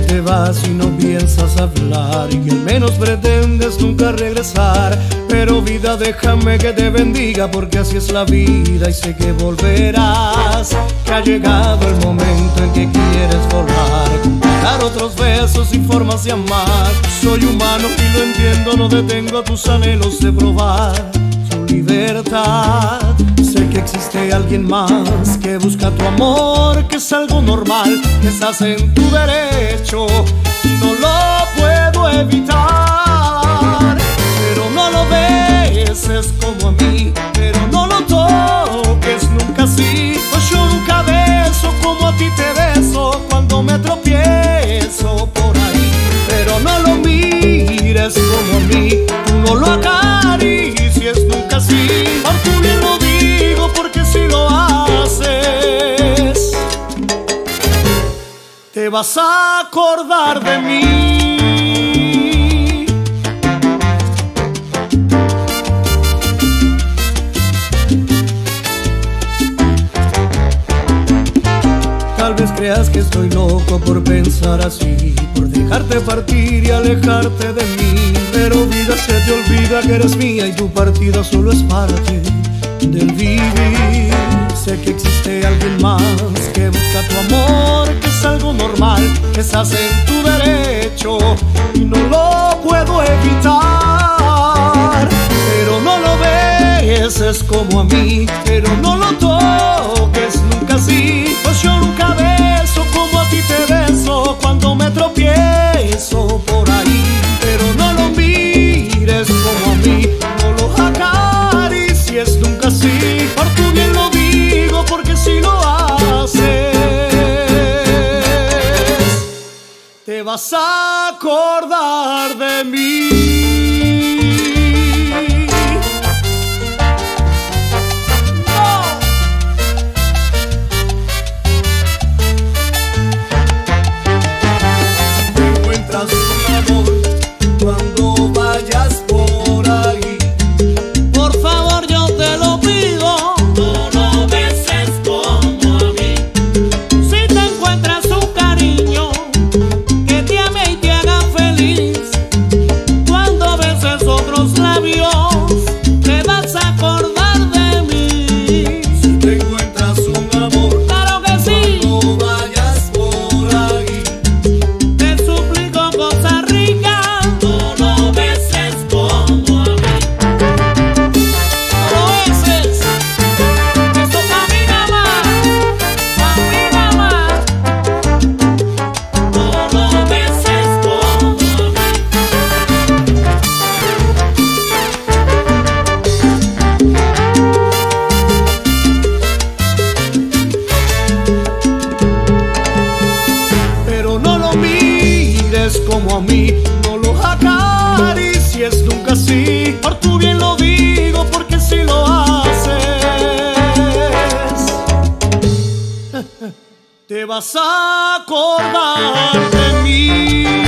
vas y no piensas hablar y que al menos pretendes nunca regresar. Pero vida, déjame que te bendiga porque así es la vida y sé que volverás. Que ha llegado el momento en que quieres volar, dar otros besos y formas de amar. Soy humano y lo entiendo, no detengo tus anhelos de probar tu libertad. Existe alguien más que busca tu amor, que es algo normal, que estás en tu derecho y no lo puedo evitar. Pero no lo beses como a mí, pero no lo toques nunca así. Pues yo nunca beso como a ti te beso cuando me tropiezo por ahí. Pero no lo mires como a mí, tú no lo acaricies vas a acordar de mí. Tal vez creas que estoy loco por pensar así, por dejarte partir y alejarte de mí. Pero vida se te olvida que eres mía y tu partida solo es parte del vivir. Sé que existe alguien más que busca tu amor, es algo normal, estás en tu derecho y no lo puedo evitar. Pero no lo beses como a mí, pero no lo toques nunca así, pues yo nunca beso como a ti te beso cuando me tropiezo por ahí. Pero no lo mires como a mí, vas a acordar de mí. Como a mí, no lo acaricies nunca así. Por tu bien lo digo, porque si lo haces, te vas a acordar de mí.